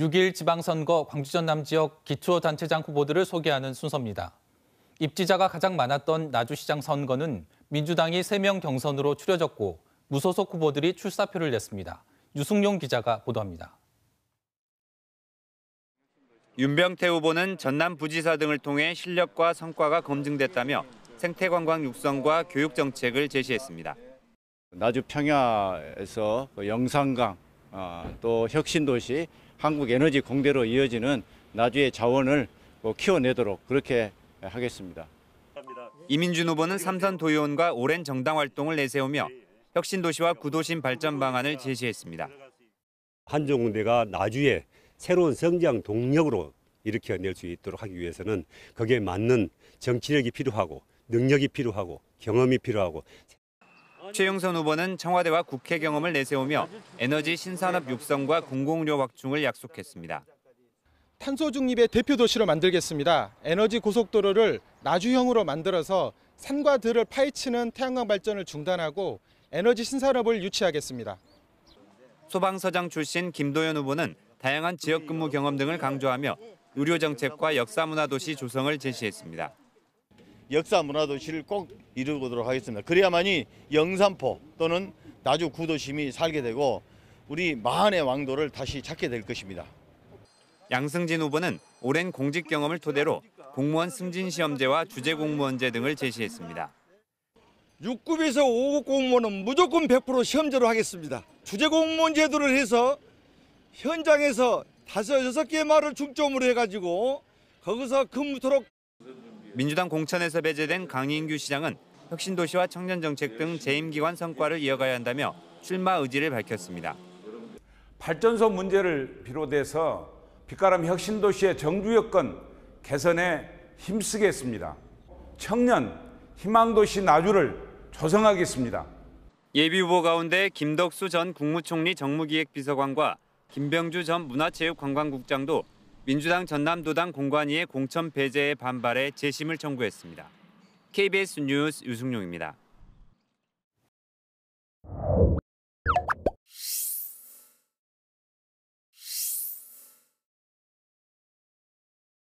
6일 지방선거 광주 전남 지역 기초단체장 후보들을 소개하는 순서입니다. 입지자가 가장 많았던 나주시장 선거는 민주당이 3명 경선으로 추려졌고 무소속 후보들이 출사표를 냈습니다. 유승용 기자가 보도합니다. 윤병태 후보는 전남 부지사 등을 통해 실력과 성과가 검증됐다며 생태관광 육성과 교육 정책을 제시했습니다. 나주 평야에서 그 영산강 아, 또 혁신도시 한국에너지 공대로 이어지는 나주의 자원을 뭐 키워내도록 그렇게 하겠습니다. 이민준 후보는 삼선 도의원과 오랜 정당 활동을 내세우며 혁신도시와 구도심 발전 방안을 제시했습니다. 한정군대가 나주에 새로운 성장 동력으로 일으켜낼 수 있도록 하기 위해서는 거기에 맞는 정치력이 필요하고 능력이 필요하고 경험이 필요하고 최영선 후보는 청와대와 국회 경험을 내세우며 에너지 신산업 육성과 공공의료 확충을 약속했습니다. 탄소 중립의 대표 도시로 만들겠습니다. 에너지 고속도로를 나주형으로 만들어서 산과 들을 파헤치는 태양광 발전을 중단하고 에너지 신산업을 유치하겠습니다. 소방서장 출신 김도연 후보는 다양한 지역 근무 경험 등을 강조하며 의료 정책과 역사 문화 도시 조성을 제시했습니다. 역사 문화 도시를 꼭 이루도록 하겠습니다. 그래야만이 영산포 또는 나주 구도심이 살게 되고 우리 마한의 왕도를 다시 찾게 될 것입니다. 양승진 후보는 오랜 공직 경험을 토대로 공무원 승진 시험제와 주재 공무원제 등을 제시했습니다. 6급에서 5급 공무원은 무조건 100% 시험제로 하겠습니다. 주재 공무원 제도를 해서 현장에서 다섯 여섯 개 말을 중점으로 해가지고 거기서 근무토록 민주당 공천에서 배제된 강인규 시장은 혁신도시와 청년정책 등 재임기관 성과를 이어가야 한다며 출마 의지를 밝혔습니다. 발전소 문제를 비롯해서 빛가람 혁신도시의 정주 여건 개선에 힘쓰겠습니다. 청년 희망도시 나주를 조성하겠습니다. 예비 후보 가운데 김덕수 전 국무총리 정무기획비서관과 김병주 전 문화체육관광국장도 민주당 전남도당 공관위의 공천 배제에 반발해 재심을 청구했습니다. KBS 뉴스 유승용입니다.